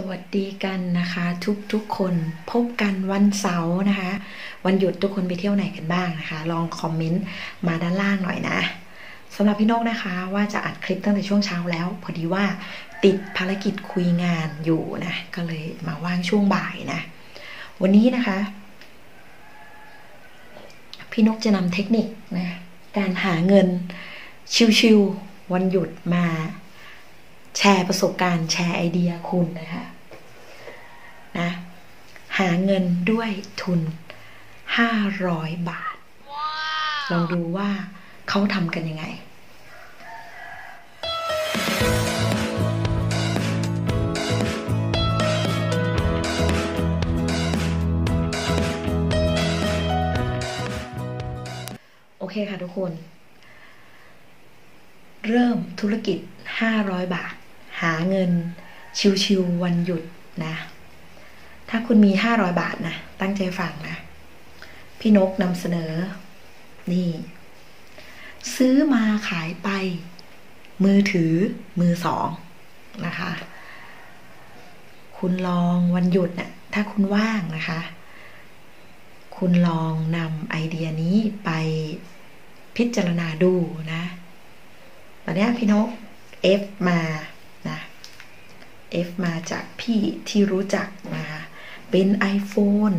สวัสดีกันนะคะ ทุกทุกคนพบกันวันเสาร์นะคะ วันหยุดทุกคนไปเที่ยวไหนกันบ้างนะคะ ลองคอมเมนต์มาด้านล่างหน่อยนะสำหรับพี่นกนะคะว่าจะอัดคลิปตั้งแต่ช่วงเช้าแล้ว พอดีว่าติดภารกิจคุยงานอยู่นะ ก็เลยมาว่างช่วงบ่ายนะ วันนี้นะคะ พี่นกจะนำเทคนิคนะการหาเงินชิวๆวันหยุดมา แชร์ประสบการณ์แชร์ไอเดียคุณนะคะนะหาเงินด้วยทุน 500 บาท ลองดูว่าเขาทำกันยังไงโอเคค่ะทุกคน เริ่มธุรกิจ 500 บาท หาเงิน ชิวๆวันหยุดนะ ถ้าคุณมีห้าร้อยบาทนะ ตั้งใจฟังนะ พี่นกนำเสนอ นี่ ซื้อมาขายไป มือถือมือสองนะคะ คุณลองวันหยุดนะ่ะถ้าคุณว่างนะคะ คุณลองนำไอเดียนี้ไปพิจารณาดูนะตอนนี้พี่นก F มา F มาจากพี่ที่รู้จักนะคะเป็น iPhone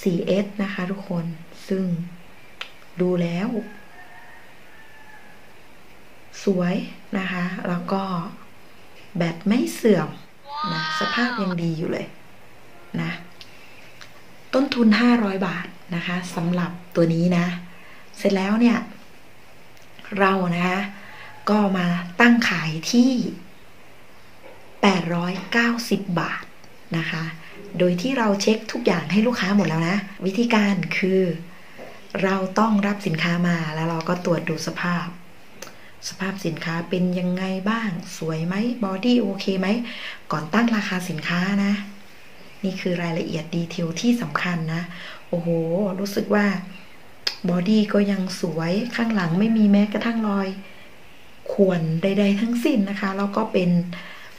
4S นะคะทุกคนซึ่งดูแล้ว สวยนะคะ แล้วก็แบตไม่เสื่อมนะสภาพยังดีอยู่เลยนะต้นทุน 500 บาทนะคะสำหรับตัวนี้นะ เสร็จแล้วเนี่ย เรานะคะ ก็มาตั้งขายที่ 890 บาทนะคะ โดยที่เราเช็คทุกอย่างให้ลูกค้าหมดแล้วนะ วิธีการคือ เราต้องรับสินค้ามาแล้วเราก็ตรวจดูสภาพ สภาพสินค้าเป็นยังไงบ้าง สวยไหม body โอเคไหม ก่อนตั้งราคาสินค้านะ นี่คือรายละเอียด detail ที่สำคัญนะ โอ้โห รู้สึกว่า body ก็ยังสวยข้างหลังไม่มีแม้กระทั่งรอย ข่วนใด ๆ ทั้งสิ้นนะคะ แล้วก็เป็น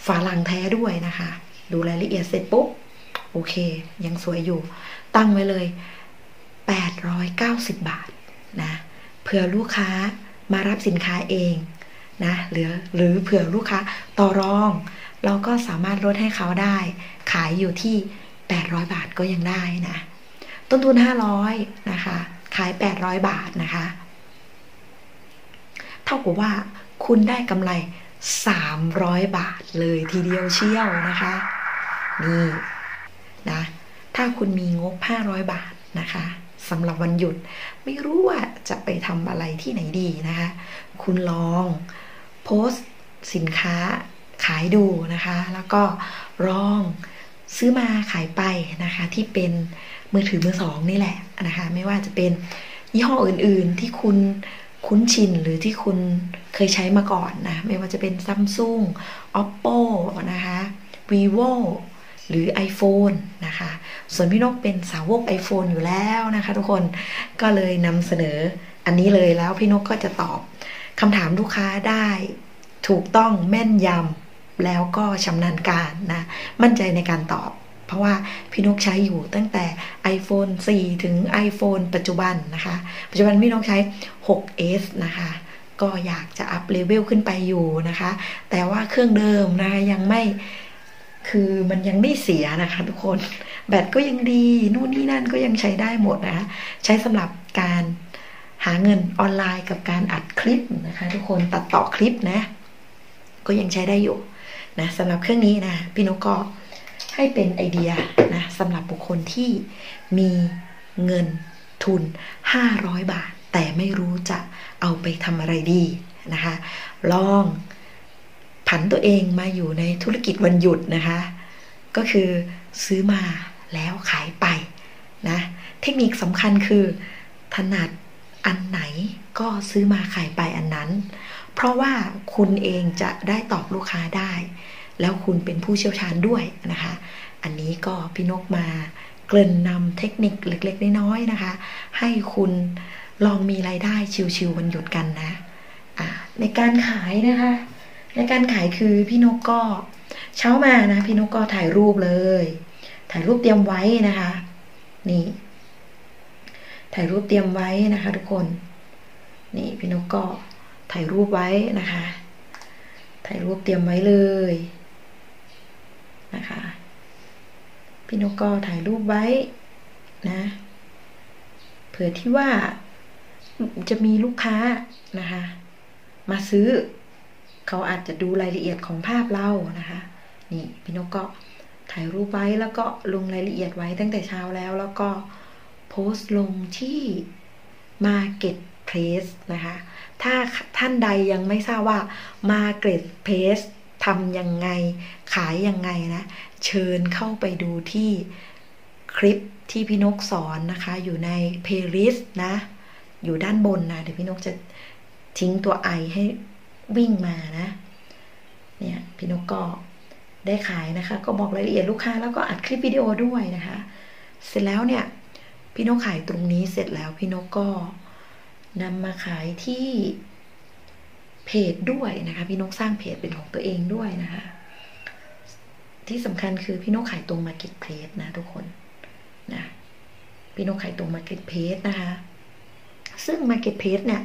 ฝาหลังแท้ด้วยนะคะ ดูรายละเอียดเสร็จปุ๊บ โอเค ยังสวยอยู่ ตั้งไว้เลย 890 บาทนะ เผื่อลูกค้ามารับสินค้าเองนะหรือหรือเผื่อลูกค้าต่อรอง เราก็สามารถลดให้เขาได้ ขายอยู่ที่ 800 บาทก็ยังได้นะ ต้นทุน 500 นะคะ ขาย 800 บาทนะคะ เท่ากับว่าคุณได้กำไร 300 บาทเลยทีเดียวเชี่ยวนะคะ นี่นะ ถ้าคุณมีงบ 500 บาทนะคะสำหรับวันหยุดไม่รู้ว่าจะไปทำอะไรที่ไหนดีนะคะ คุณลองโพสต์สินค้าขายดูนะคะ แล้วก็ลองซื้อมาขายไปนะคะ ที่เป็นมือถือมือสองนี่แหละนะคะ ไม่ว่าจะเป็นยี่ห้ออื่นๆที่คุณ คุ้นชินหรือที่คุณเคยใช้มาก่อนนะ ไม่ว่าจะเป็น Samsung Oppo นะคะ vivo หรือ iPhone นะคะ ส่วนพี่นกเป็นสาวก iPhone อยู่แล้วนะคะทุกคนก็เลยนำเสนออันนี้เลยแล้วพี่นกก็จะตอบคำถามลูกค้าได้ถูกต้องแม่นยำแล้วก็ชำนาญการนะ มั่นใจในการตอบ เพราะว่าพี่นกใช้อยู่ตั้งแต่ iPhone 4 ถึง iPhone ปัจจุบันนะคะ ปัจจุบันพี่นกใช้ 6s นะคะก็อยากจะ up level ขึ้นไปอยู่นะคะ แต่ว่าเครื่องเดิมนะคะยังไม่คือมันยังไม่เสียนะคะ ทุกคนแบตก็ยังดีนู่นนี่นั่นก็ยังใช้ได้หมดนะคะ ใช้สำหรับการหาเงินออนไลน์กับการอัดคลิปนะคะ ทุกคนตัดต่อคลิปนะ ก็ยังใช้ได้อยู่นะสำหรับเครื่องนี้นะพี่นกก็ ให้เป็นไอเดียนะสำหรับบุคคลที่มีเงินทุน 500 บาท แต่ไม่รู้จะเอาไปทำอะไรดีนะคะ ลองผันตัวเองมาอยู่ในธุรกิจวันหยุดนะคะ ก็คือซื้อมาแล้วขายไปนะเทคนิคสำคัญคือถนัดอันไหนก็ซื้อมาขายไปอันนั้น เพราะว่าคุณเองจะได้ตอบลูกค้าได้ แล้วคุณเป็นผู้เชี่ยวชาญด้วยนะคะ อันนี้ก็พี่นกมาเกริ่นนำเทคนิคเล็กๆน้อยๆนะคะ ให้คุณลองมีรายได้ชิวๆวันหยุดกันนะะในการขายนะคะ ในการขายคือพี่นกก็เช้ามานะพี่นกก็ถ่ายรูปเลย ถ่ายรูปเตรียมไว้นะคะ นี่ ถ่ายรูปเตรียมไว้นะคะ ทุกคน นี่พี่นกก็ถ่ายรูปไว้นะคะ ถ่ายรูปเตรียมไว้เลยนะคะ พี่นกก็ถ่ายรูปไว้นะเผื่อที่ว่าจะมีลูกค้านะคะ มาซื้อ เขาอาจจะดูรายละเอียดของภาพเรานะคะนี่พี่นกก็ถ่ายรูปไว้แล้วก็ลงรายละเอียดไว้ตั้งแต่เช้าแล้ว แล้วก็โพสต์ลงที่ Market Place นะคะ ถ้าท่านใดยังไม่ทราบว่า Market Place ทำยังไงขายยังไงนะ เชิญเข้าไปดูที่คลิปที่พี่นกสอนนะคะ อยู่ใน playlist นะ อยู่ด้านบนนะเดี๋ยวพี่นกจะทิ้งตัวไอให้วิ่งมานะ เนี่ยพี่นกก็ได้ขายนะคะ ก็บอกรายละเอียดลูกค้าแล้วก็อัดคลิปวิดีโอด้วยนะคะ เสร็จแล้วเนี่ยพี่นกขายตรงนี้เสร็จแล้วพี่นกก็นำมาขายที่เพจด้วยนะคะ พี่นกสร้างเพจเป็นของตัวเองด้วยนะคะ ที่สำคัญคือพี่นกขายตรง Marketplace นะทุกคนนะพี่นกขายตรง Marketplace นะคะ ซึ่ง Marketplace เนี่ย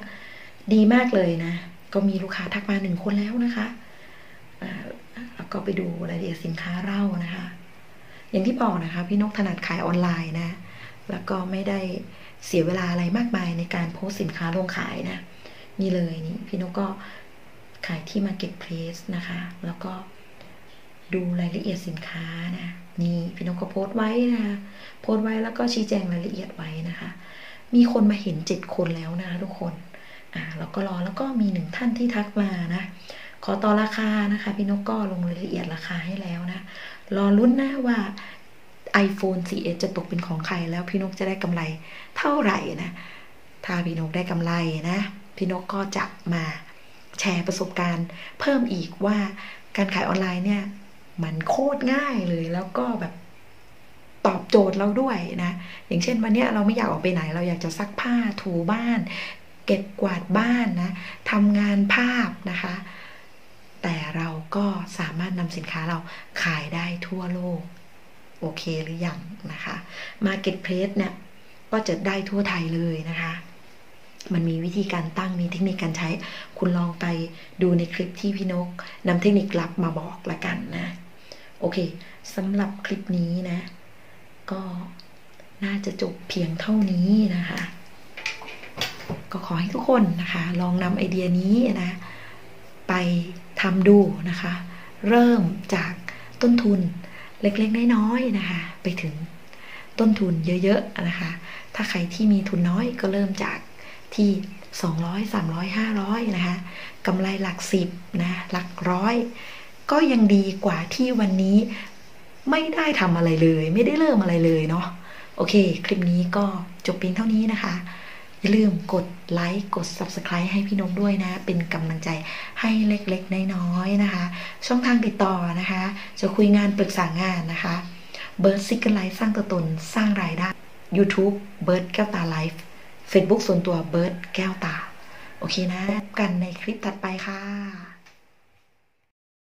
ดีมากเลยนะ ก็มีลูกค้าทักมาหนึ่งคนแล้วนะคะแล้วก็ไปดูรายละเอียดสินค้าเรานะคะ อย่างที่บอกนะคะ พี่นกถนัดขายออนไลน์นะ แล้วก็ไม่ได้เสียเวลาอะไรมากมายในการโพสสินค้าลงขายนะ นี่เลยนี่พี่นกก็ขายที่ Marketplace นะคะ แล้วก็ ดูรายละเอียดสินค้านะ นี่พี่นกก็โพสต์ไว้นะโพสต์ไว้แล้วก็ชี้แจงรายละเอียดไว้นะคะ มีคนมาเห็นเจ็ดคนแล้วนะทุกคนอ่าเราก็รอแล้วก็มีหนึ่งท่านที่ทักมานะ ขอต่อราคานะคะ พี่นกก็ลงรายละเอียดราคาให้แล้วนะ รอลุ้นนะว่า iPhone 4S จะตกเป็นของใครแล้วพี่นกจะได้กำไรเท่าไหร่นะ ถ้าพี่นกได้กำไรนะ พี่นกก็จะมาแชร์ประสบการณ์ เพิ่มอีกว่าการขายออนไลน์เนี่ย มันโคตรง่ายเลยแล้วก็แบบตอบโจทย์เราด้วยนะ อย่างเช่นวันนี้เราไม่อยากออกไปไหน เราอยากจะซักผ้าถูบ้าน เก็บกวาดบ้านนะทำงานภาพนะคะ แต่เราก็สามารถนำสินค้าเราขายได้ทั่วโลก โอเคหรืออยังนะคะ Marketplace เนี่ยก็จะได้ทั่วไทยเลยนะคะ มันมีวิธีการตั้งมีเทคนิคการใช้ คุณลองไปดูในคลิปที่พี่นกนำเทคนิคลับมาบอกละกันนะ โอเคสำหรับคลิปนี้นะ ก็น่าจะจบเพียงเท่านี้นะคะ ก็ขอให้ทุกคนนะคะ ลองนำไอเดียนี้นะ ไปทำดูนะคะ เริ่มจากต้นทุนเล็กๆน้อยๆนะคะ ไปถึงต้นทุนเยอะๆนะคะ ถ้าใครที่มีทุนน้อยก็เริ่มจากที่ 200 300 500 นะคะกำไรหลักสิบนะ หลักร้อย ก็ยังดีกว่าที่วันนี้ไม่ได้ทำอะไรเลย ไม่ได้เริ่มอะไรเลยเนาะโอเค คลิปนี้ก็จบเพียงเท่านี้นะคะ อย่าลืมกดไลค์กด Subscribe ให้พี่นกด้วยนะ เป็นกำลังใจให้เล็กๆ น้อยๆนะคะ ช่องทางติดต่อนะคะ จะคุยงานปรึกษางานนะคะเบิร์ดซิกเกิลไลฟ์สร้างตัวตนสร้างรายได้ YouTube เบิร์ดแก้วตาไลฟ์ Facebook ส่วนตัวเบิร์ดแก้วตา โอเคนะ กันในคลิปถัดไปค่ะ